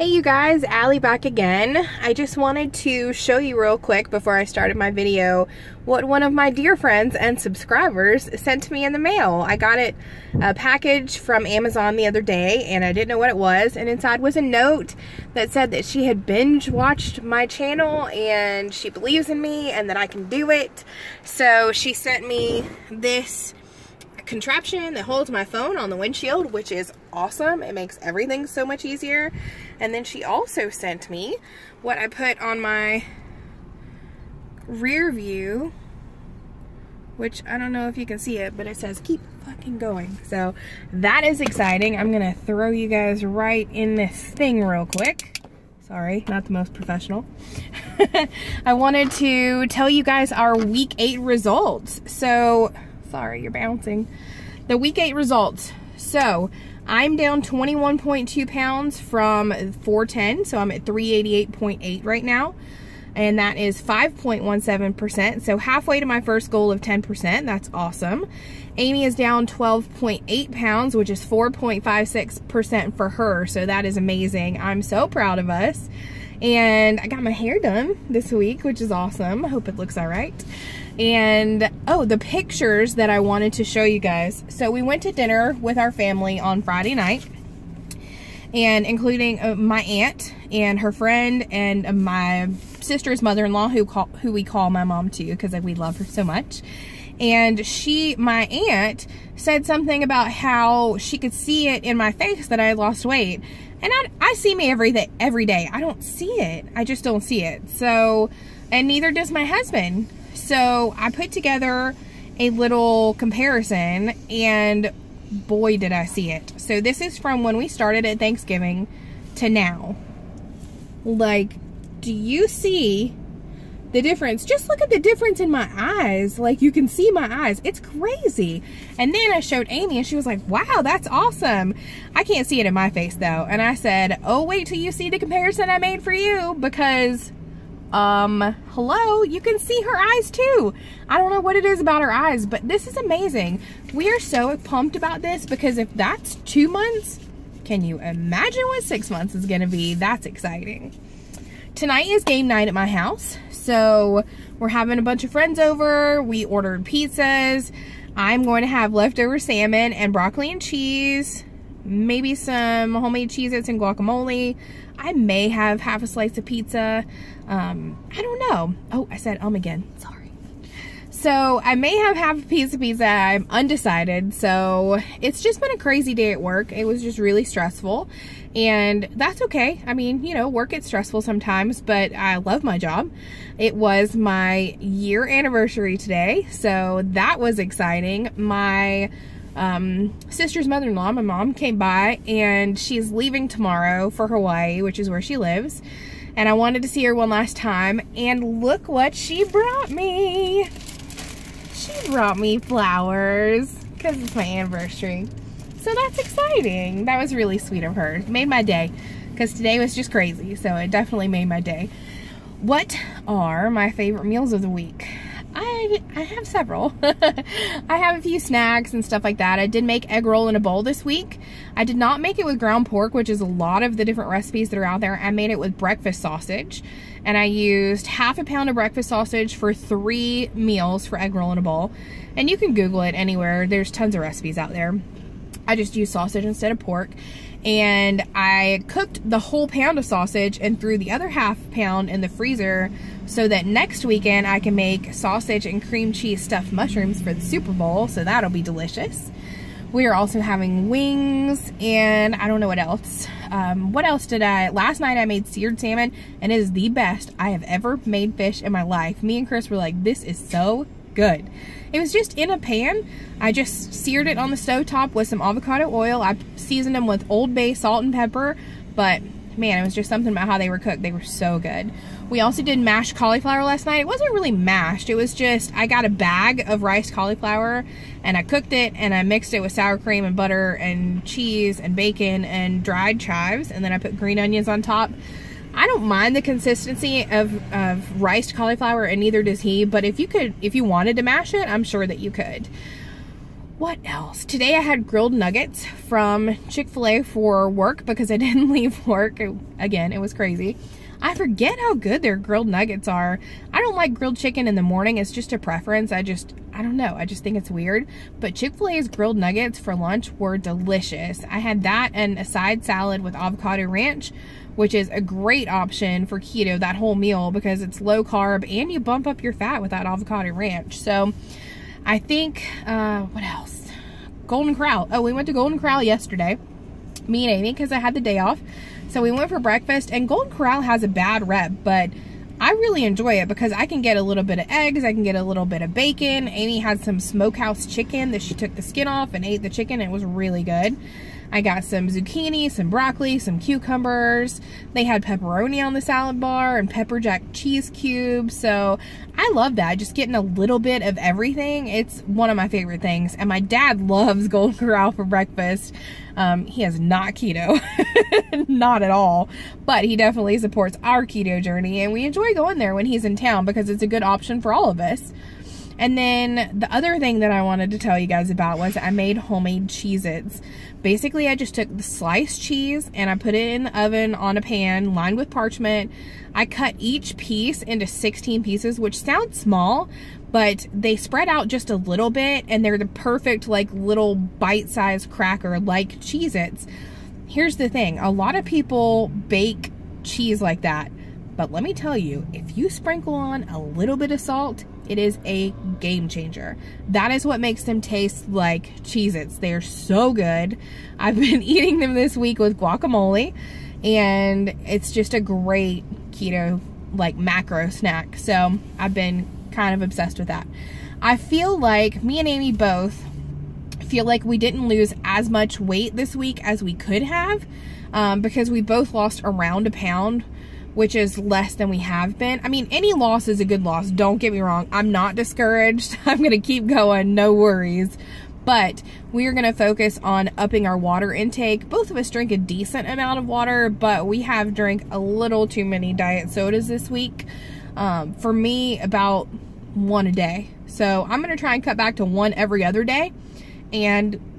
Hey you guys, Ali back again. I just wanted to show you real quick before I started my video what one of my dear friends and subscribers sent to me in the mail. I got it uh, a package from Amazon the other day and I didn't know what it was and inside was a note that said that she had binge watched my channel and she believes in me and that I can do it. So she sent me this contraption that holds my phone on the windshield, which is awesome. It makes everything so much easier. And then she also sent me what I put on my rear view, which I don't know if you can see it, but it says keep fucking going. So that is exciting. I'm gonna throw you guys right in this thing real quick. Sorry, not the most professional. I wanted to tell you guys our week eight results. So, sorry, you're bouncing. The week eight results. So, I'm down 21.2 pounds from 410, so I'm at 388.8 right now. And that is 5.17%, so halfway to my first goal of 10%. That's awesome. Amy is down 12.8 pounds, which is 4.56% for her, so that is amazing. I'm so proud of us. And I got my hair done this week, which is awesome. I hope it looks all right. And, oh, the pictures that I wanted to show you guys. So we went to dinner with our family on Friday night. And including uh, my aunt and her friend and uh, my sister's mother-in-law who call, who we call my mom too because we love her so much. And she my aunt said something about how she could see it in my face that I lost weight. And I, I see me every day every day. I don't see it. I just don't see it. So and neither does my husband so I put together a little comparison and boy did I see it. So this is from when we started at Thanksgiving to now. Like, do you see the difference? Just look at the difference in my eyes. Like you can see my eyes. It's crazy. And then I showed Amy and she was like, wow, that's awesome. I can't see it in my face though. And I said, oh, wait till you see the comparison I made for you because um, hello, you can see her eyes too. I don't know what it is about her eyes, but this is amazing. We are so pumped about this because if that's two months, can you imagine what six months is gonna be? That's exciting. Tonight is game night at my house. So we're having a bunch of friends over. We ordered pizzas. I'm going to have leftover salmon and broccoli and cheese, maybe some homemade Cheez-Its and guacamole. I may have half a slice of pizza. Um, I don't know. Oh, I said um again. Sorry. So I may have half a piece of pizza. I'm undecided. So it's just been a crazy day at work. It was just really stressful. And that's okay. I mean, you know, work gets stressful sometimes, but I love my job. It was my year anniversary today. So that was exciting. My um, sister's mother-in-law, my mom, came by and she's leaving tomorrow for Hawaii, which is where she lives. And I wanted to see her one last time. And look what she brought me. She brought me flowers because it's my anniversary. So that's exciting. That was really sweet of her. Made my day because today was just crazy. So it definitely made my day. What are my favorite meals of the week? I, have several. I have a few snacks and stuff like that. I did make egg roll in a bowl this week. I did not make it with ground pork, which is a lot of the different recipes that are out there. I made it with breakfast sausage. And I used half a pound of breakfast sausage for three meals for egg roll in a bowl. And you can Google it anywhere. There's tons of recipes out there. I just used sausage instead of pork and I cooked the whole pound of sausage and threw the other half pound in the freezer so that next weekend I can make sausage and cream cheese stuffed mushrooms for the Super Bowl, so that'll be delicious. We are also having wings and I don't know what else. Um, what else did I, last night I made seared salmon and it is the best I have ever made fish in my life. Me and Chris were like, this is so good. It was just in a pan. I just seared it on the stove top with some avocado oil. I seasoned them with Old Bay salt and pepper, but man, it was just something about how they were cooked. They were so good. We also did mashed cauliflower last night. It wasn't really mashed. It was just, I got a bag of rice cauliflower and I cooked it and I mixed it with sour cream and butter and cheese and bacon and dried chives. And then I put green onions on top. I don't mind the consistency of, of riced cauliflower and neither does he, but if you could, if you wanted to mash it, I'm sure that you could. what else? Today I had grilled nuggets from Chick-fil-A for work because I didn't leave work. Again, it was crazy. I forget how good their grilled nuggets are. I don't like grilled chicken in the morning. It's just a preference. I just, I don't know. I just think it's weird. But Chick-fil-A's grilled nuggets for lunch were delicious. I had that and a side salad with avocado ranch, which is a great option for keto, that whole meal, because it's low carb and you bump up your fat with that avocado ranch. So I think, uh, what else? Golden Corral. Oh, we went to Golden Corral yesterday. Me and Amy, because I had the day off. So we went for breakfast and Golden Corral has a bad rep, but I really enjoy it because I can get a little bit of eggs, I can get a little bit of bacon. Amy had some smokehouse chicken that she took the skin off and ate the chicken. It was really good. I got some zucchini, some broccoli, some cucumbers. They had pepperoni on the salad bar and pepper jack cheese cubes. So I love that. Just getting a little bit of everything. It's one of my favorite things. And my dad loves Golden Corral for breakfast. Um, he is not keto, not at all, but he definitely supports our keto journey. And we enjoy going there when he's in town because it's a good option for all of us. And then the other thing that I wanted to tell you guys about was I made homemade Cheez-Its. Basically, I just took the sliced cheese and I put it in the oven on a pan lined with parchment. I cut each piece into 16 pieces, which sounds small, but they spread out just a little bit and they're the perfect like little bite-sized cracker like Cheez-Its. Here's the thing, a lot of people bake cheese like that, but let me tell you, if you sprinkle on a little bit of salt, it is a game changer. That is what makes them taste like Cheez-Its. They are so good. I've been eating them this week with guacamole and it's just a great keto like macro snack. So I've been kind of obsessed with that. I feel like me and Amy both feel like we didn't lose as much weight this week as we could have um, because we both lost around a pound which is less than we have been. I mean, any loss is a good loss. Don't get me wrong. I'm not discouraged. I'm going to keep going. No worries. But we are going to focus on upping our water intake. Both of us drink a decent amount of water, but we have drank a little too many diet sodas this week. Um, for me, about one a day. So I'm going to try and cut back to one every other day. And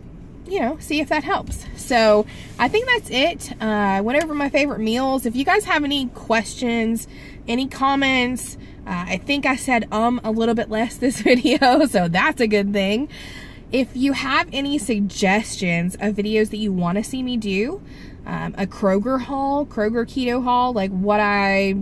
you know, see if that helps. So I think that's it. Uh, went over my favorite meals. If you guys have any questions, any comments, uh, I think I said um a little bit less this video, so that's a good thing. If you have any suggestions of videos that you want to see me do, um, a Kroger haul, Kroger keto haul, like what I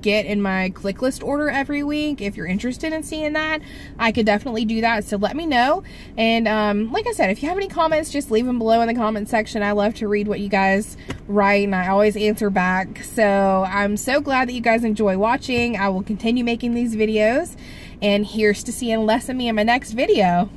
get in my ClickList order every week. If you're interested in seeing that, I could definitely do that. So let me know. And um, like I said, if you have any comments, just leave them below in the comment section. I love to read what you guys write and I always answer back. So I'm so glad that you guys enjoy watching. I will continue making these videos. And here's to seeing less of me in my next video.